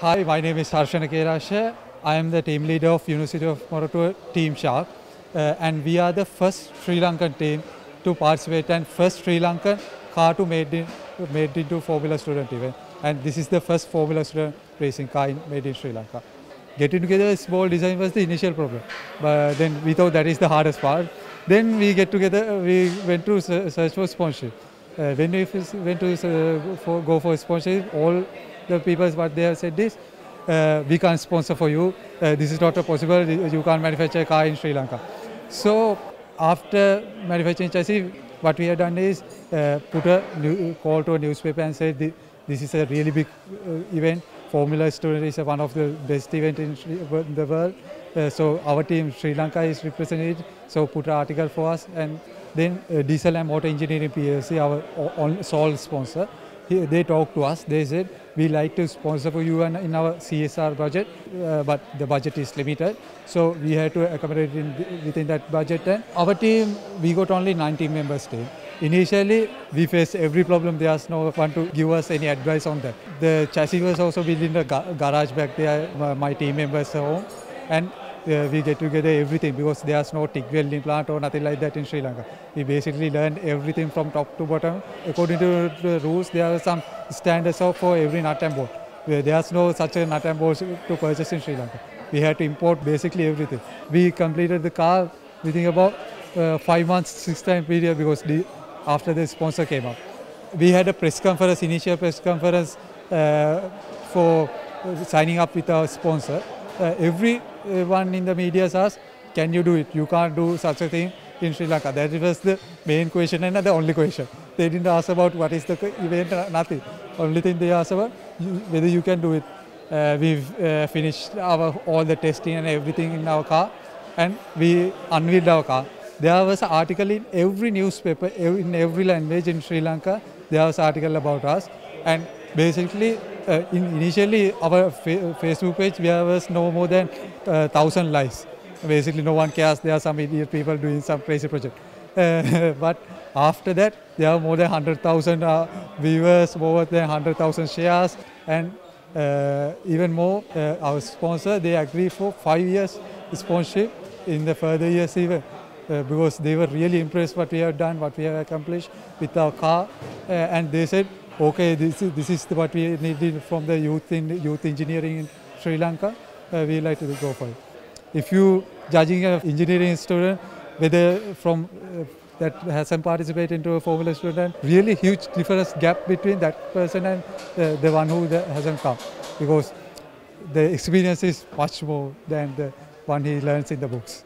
Hi, my name is Harshana Kerasha. I am the team leader of University of Moratuwa Team Shark. Uh, and we are the first Sri Lankan team to participate and first Sri Lankan car to made, in, made into Formula Student event. And this is the first Formula Student racing car in, made in Sri Lanka. Getting together a small design was the initial problem. But then we thought that is the hardest part. Then we get together, we went to search for sponsorship. Uh, when we went to uh, for, go for sponsorship, all the people what they have said is, uh, we can't sponsor for you. Uh, this is not possible. You can't manufacture a car in Sri Lanka. So after manufacturing chassis, what we have done is uh, put a new, call to a newspaper and said this is a really big uh, event. Formula Student is one of the best event in, in the world. Uh, so our team Sri Lanka is represented. So put an article for us and then uh, Diesel and Motor Engineering PLC, our sole sponsor, they talked to us. They said, we like to sponsor for you in our CSR budget, uh, but the budget is limited. So we had to accommodate in, within that budget. And our team, we got only 19 members team. Initially, we faced every problem. There's no one to give us any advice on that. The chassis was also built in the garage back there, my team members' home. And uh, we get together everything because there's no TIG welding plant or nothing like that in Sri Lanka. We basically learn everything from top to bottom. According to the rules, there are some standards for every nut and bolt. There's no such a nut and bolt to purchase in Sri Lanka. We had to import basically everything. We completed the car within about uh, five months, six time period because the, after the sponsor came up. We had a press conference, initial press conference uh, for signing up with our sponsor. Uh, everyone in the media asked, can you do it? You can't do such a thing in Sri Lanka. That was the main question and not the only question. They didn't ask about what is the event, nothing. Only thing they asked about whether you can do it. Uh, we've uh, finished our all the testing and everything in our car and we unveiled our car. There was an article in every newspaper, in every language in Sri Lanka, there was an article about us. And basically, uh, in initially our fa Facebook page, there was no more than uh, thousand likes. Basically, no one cares. There are some idiot people doing some crazy project. Uh, but after that, there are more than 100,000 uh, viewers, more than 100,000 shares, and uh, even more, uh, our sponsor, they agree for five years sponsorship in the further years even. Uh, because they were really impressed what we have done, what we have accomplished with our car, uh, and they said, okay, this is, this is what we needed from the youth in youth engineering in Sri Lanka. Uh, we like to go for it. If you judging an engineering student, whether from uh, that hasn't participated into a Formula student, really huge difference gap between that person and uh, the one who hasn't come, because the experience is much more than the one he learns in the books.